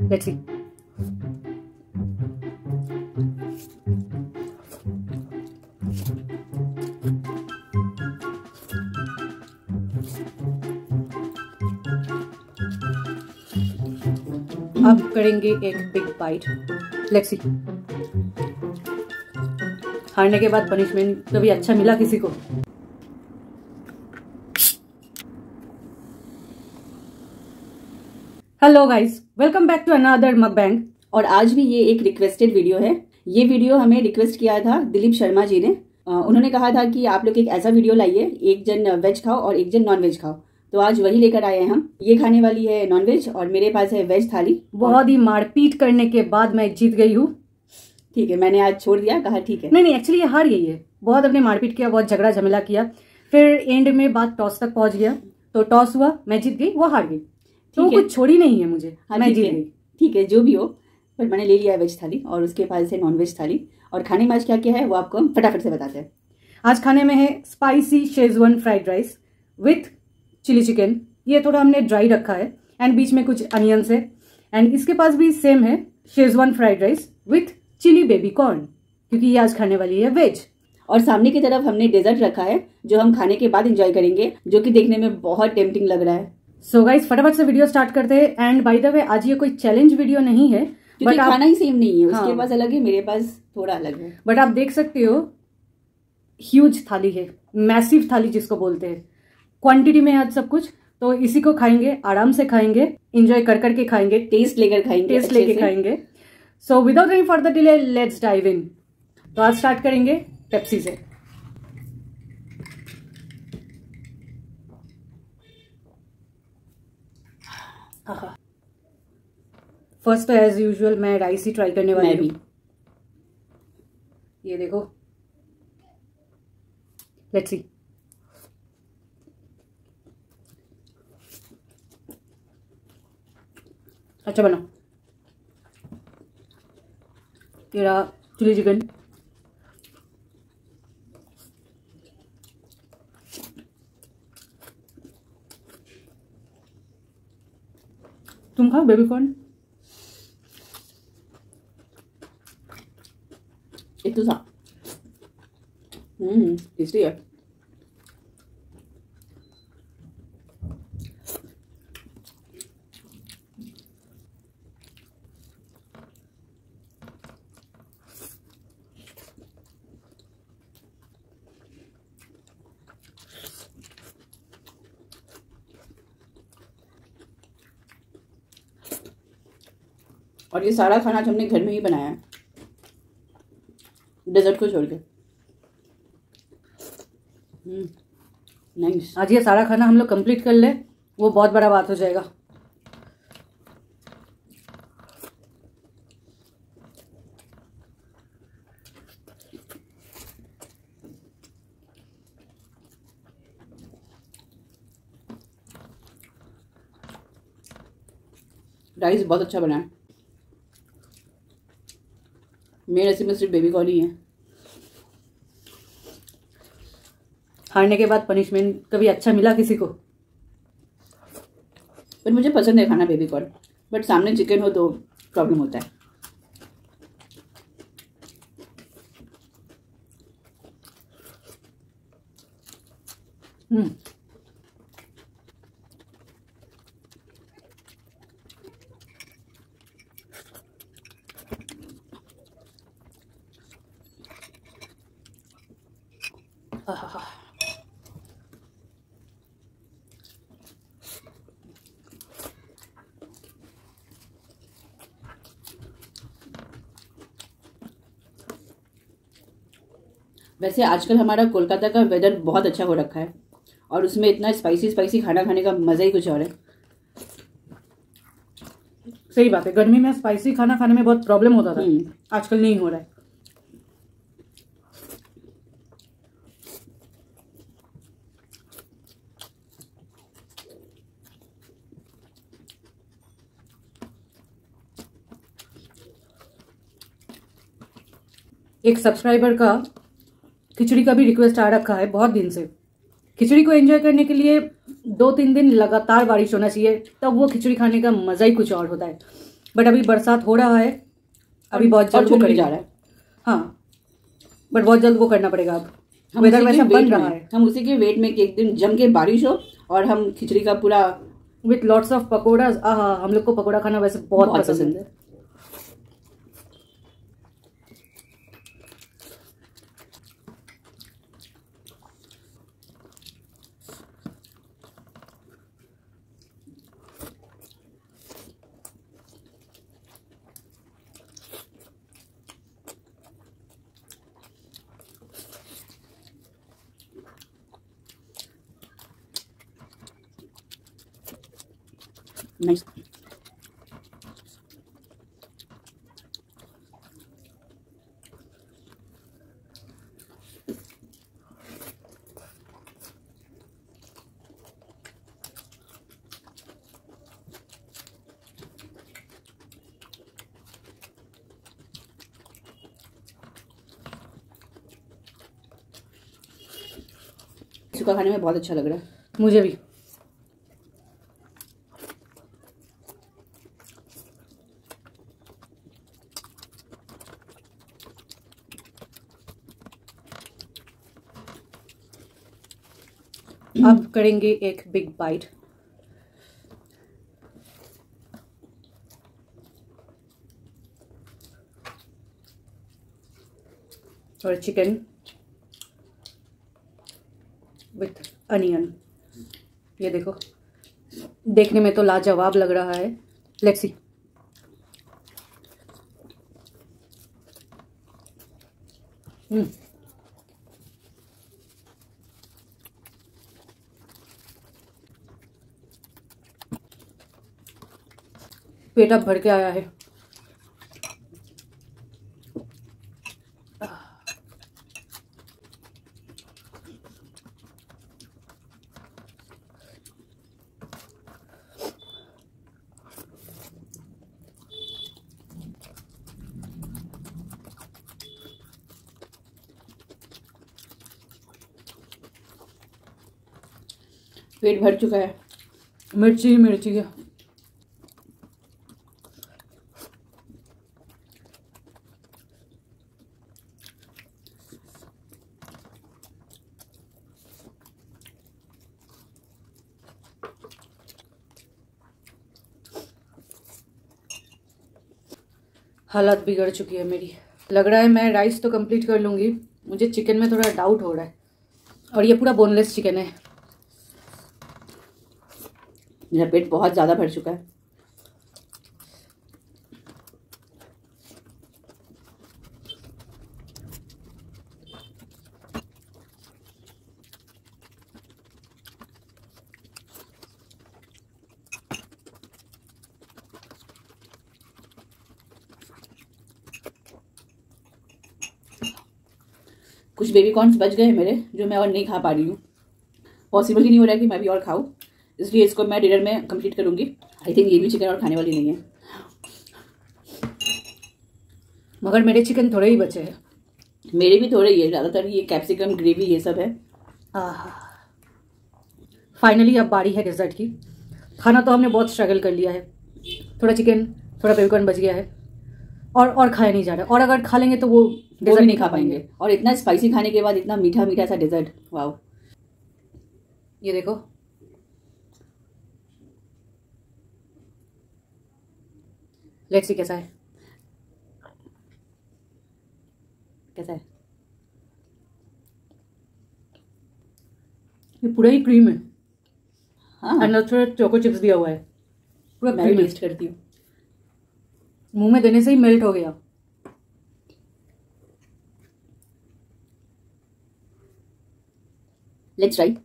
Let's see अब करेंगे एक बिग बाइट लेट्स सी हारने के बाद पनिशमेंट कभी अच्छा मिला किसी को? Hello guys welcome back to another mukbang और आज भी ये एक रिक्वेस्टेड वीडियो है. ये वीडियो हमें रिक्वेस्ट किया था दिलीप शर्मा जी ने. उन्होंने कहा था कि आप लोग एक ऐसा वीडियो लाइए एक जन वेज खाओ और एक जन नॉन वेज खाओ. तो आज वही लेकर आए हैं हम. ये खाने वाली है नॉन वेज और मेरे पास है वेज थाली. बहुत ही मारपीट करने के बाद मैं जीत गई हूँ। ठीक है मैंने आज छोड़ दिया कहा ठीक है. नहीं नहीं एक्चुअली ये हार गई है। बहुत अपने मारपीट किया बहुत झगड़ा झमेला किया। फिर एंड में बात टॉस तक पहुँच गया। तो टॉस हुआ मैं जीत गई वो हार गई। तो है। कुछ छोड़ी नहीं है मुझे। हाँ, मैं है। गई ठीक है जो भी हो पर मैंने ले लिया है वेज थाली और उसके पास है नॉन वेज थाली। और खाने में आज क्या क्या है वो आपको हम फटाफट से बताते हैं। आज खाने में है spicy schezwan fried rice with chilli chicken ये थोड़ा हमने ड्राई रखा है एंड बीच में कुछ अनियंस है। एंड इसके पास भी सेम है Schezwan fried rice with chilli baby corn क्योंकि ये आज खाने वाली है वेज और सामने की तरफ़ हमने डेजर्ट रखा है जो हम खाने के बाद इंजॉय करेंगे जो कि देखने में बहुत टेम्पटिंग लग रहा है। सो गाइज़ फटाफट से वीडियो स्टार्ट करते हैं। एंड बाय द वे आज ये कोई चैलेंज वीडियो नहीं है बट आप खाना ही सेम नहीं है। उसके हाँ। पास अलग है मेरे पास थोड़ा अलग है। बट आप देख सकते हो ह्यूज थाली है मैसिव थाली जिसको बोलते हैं। क्वांटिटी में आज सब कुछ तो इसी को खाएँगे आराम से खाएँगे इंजॉय कर करके खाएँगे। टेस्ट लेकर खाएँगे टेस्ट लेके खाएँगे। So without any further delay let's dive in तो आज स्टार्ट करेंगे पेप्सी से। फ़र्स्ट एज यूजुअल मैं राइस ही ट्राई करने वाली हूँ। ये देखो। लेट्स सी अच्छा बना। तेरा चिली चिकन तुम खाओ बेबी कॉर्न एक तो सा हम्म और ये सारा खाना जो हमने घर में ही बनाया है। डेजर्ट को छोड़ के। नाइस आज ये सारा खाना हम लोग कंप्लीट कर ले वो बहुत बड़ा बात हो जाएगा। राइस बहुत अच्छा बना है। मेरे नसीब में सिर्फ़ बेबी कॉर्न ही है। हारने के बाद पनिशमेंट कभी अच्छा मिला किसी को? पर मुझे पसंद है खाना बेबी कॉर्न बट सामने चिकन हो तो प्रॉब्लम होता है। हम्म। वैसे आजकल हमारा कोलकाता का वेदर बहुत अच्छा हो रखा है और उसमें इतना स्पाइसी स्पाइसी खाना खाने का मज़ा ही कुछ और है। सही बात है गर्मी में स्पाइसी खाना खाने में बहुत प्रॉब्लम होता था। हम्म। आजकल नहीं हो रहा है। एक सब्सक्राइबर का खिचड़ी का भी रिक्वेस्ट आ रखा है बहुत दिन से। खिचड़ी को एंजॉय करने के लिए दो तीन दिन लगातार बारिश होना चाहिए तब वो खिचड़ी खाने का मज़ा ही कुछ और होता है। बट अभी बरसात हो रहा है अभी बहुत जल्द वो जा रहा है। हाँ बट बहुत जल्द वो करना पड़ेगा अब। हम वेदर वैसा बन रहा है। हम उसी के वेट में कि एक दिन जम के बारिश हो और हम खिचड़ी का पूरा विथ लॉट्स ऑफ़ पकौड़ा आहा हम लोग को पकौड़ा खाना वैसे बहुत, पसंद है। नाइस सूखा खाने में बहुत अच्छा लग रहा है। मुझे भी। अब करेंगे एक बिग बाइट और चिकन विथ अनियन ये देखो। देखने में तो लाजवाब लग रहा है। लेट्स सी हम्म पेट भर के आया है। पेट भर चुका है। मिर्ची ही मिर्ची है। हालत बिगड़ चुकी है मेरी। लग रहा है मैं राइस तो कंप्लीट कर लूँगी। मुझे चिकन में थोड़ा डाउट हो रहा है। और ये पूरा बोनलेस चिकन है। मेरा पेट बहुत ज़्यादा भर चुका है। कुछ बेबी कॉर्न्स बच गए मेरे, जो मैं और नहीं खा पा रही हूँ। पॉसिबल ही नहीं हो रहा है कि मैं भी और खाऊं। इसलिए इसको मैं डिनर में कंप्लीट करूँगी। आई थिंक ये भी चिकन और खाने वाली नहीं है। मगर मेरे चिकन थोड़े ही बचे हैं। मेरे भी थोड़े ही है, ज़्यादातर ये कैप्सिकम ग्रेवी ये सब है। फाइनली अब बारी है डेजर्ट की। खाना तो हमने बहुत स्ट्रगल कर लिया है। थोड़ा चिकन थोड़ा बेबीकॉर्न बच गया है। और और खाया नहीं जा रहा। और अगर खा लेंगे तो वो डेजर्ट नहीं खा पाएँगे। और इतना स्पाइसी खाने के बाद इतना मीठा मीठा सा डेजर्ट वाओ ये देखो। लेट्स सी कैसा है। कैसा है? ये पूरा ही क्रीम है। हाँ। अंदर थोड़ा चोको चिप्स दिया हुआ है। पूरा मैं क्रीम टेस्ट करती हूँ। मुँह में देने से ही मेल्ट हो गया। लेट्स ट्राई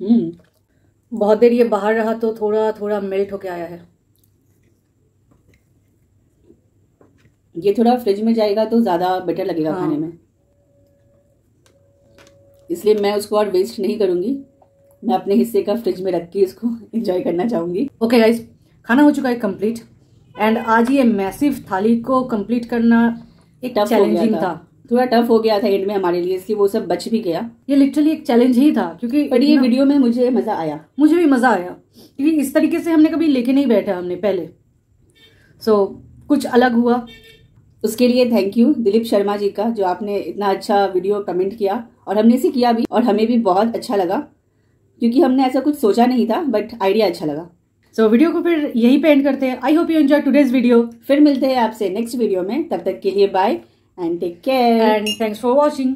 हम्म बहुत देर ये बाहर रहा तो थोड़ा थोड़ा मेल्ट होके आया है। ये थोड़ा फ्रिज में जाएगा तो ज़्यादा बेटर लगेगा हाँ। खाने में। इसलिए मैं उसको और वेस्ट नहीं करूँगी। मैं अपने हिस्से का फ्रिज में रख के इसको एंजॉय करना चाहूँगी। ओके गाइस खाना हो चुका है कंप्लीट एंड आज ये मैसिव थाली को कंप्लीट करना एक चैलेंजिंग था। था। थोड़ा टफ हो गया था एंड में हमारे लिए इसलिए वो सब बच भी गया। ये लिटरली एक चैलेंज ही था क्योंकि पर ये वीडियो में मुझे मज़ा आया। मुझे भी मज़ा आया क्योंकि इस तरीके से हमने कभी लेके नहीं बैठा हमने पहले। सो so, कुछ अलग हुआ। उसके लिए थैंक यू दिलीप शर्मा जी का जो आपने इतना अच्छा वीडियो कमेंट किया और हमने इसे किया भी और हमें भी बहुत अच्छा लगा। क्योंकि हमने ऐसा कुछ सोचा नहीं था बट आइडिया अच्छा लगा। सो so, वीडियो को फिर यही पे एंड करते हैं। I hope you enjoy today's video फिर मिलते हैं आपसे नेक्स्ट वीडियो में। तब तक के लिए bye and take care and thanks for watching